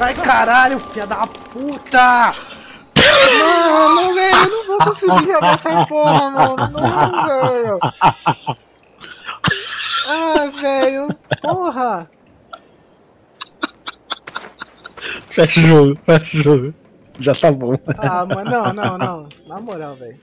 Ai, caralho, filha da puta! Mano, velho, eu não vou conseguir jogar essa porra, mano. Não, velho. Ah, velho. Porra. Fecha o jogo, fecha o jogo. Já tá bom. Ah, mano, não, não, não. Na moral, velho.